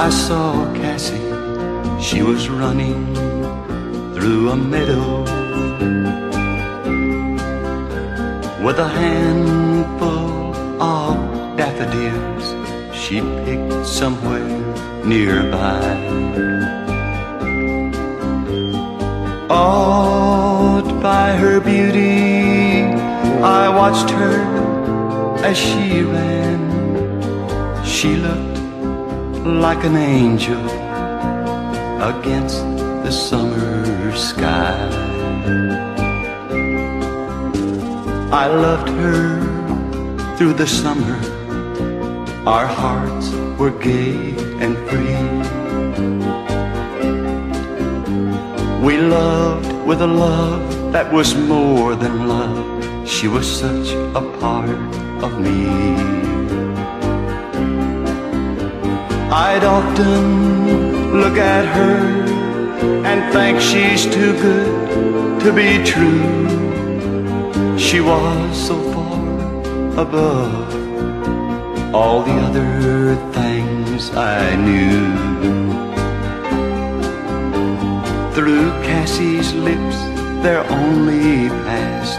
I saw Cassie, she was running through a meadow with a handful of daffodils she picked somewhere nearby. Awed by her beauty, I watched her as she ran. She looked like an angel against the summer sky. I loved her through the summer. Our hearts were gay and free. We loved with a love that was more than love. She was such a part of me. I'd often look at her and think she's too good to be true. She was so far above all the other things I knew. Through Cassie's lips there only passed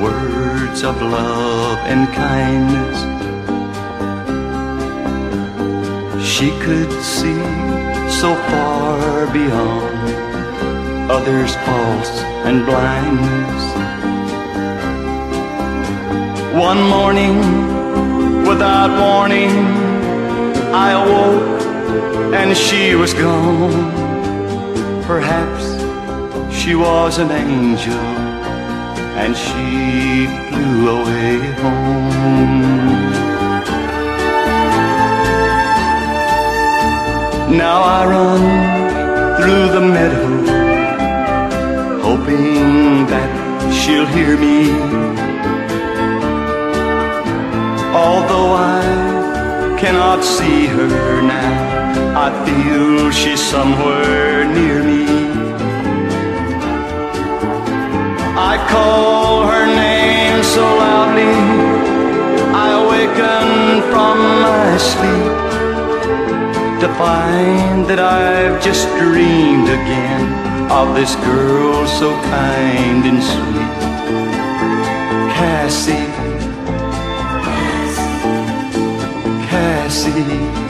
words of love and kindness she could see so far beyond others' faults and blindness. One morning, without warning, I awoke and she was gone. Perhaps she was an angel and she flew away home. Now I run through the meadow, hoping that she'll hear me. Although I cannot see her now, I feel she's somewhere near me. To find that I've just dreamed again of this girl so kind and sweet. Cassie, Cassie.